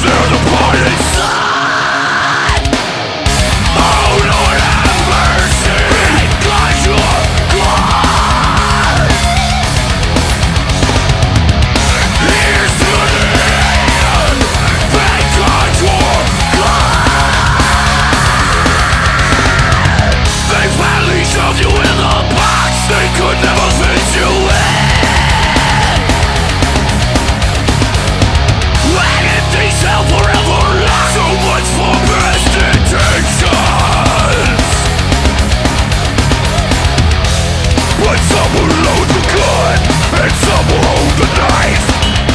Tear the will load the gun And some will hold the knife.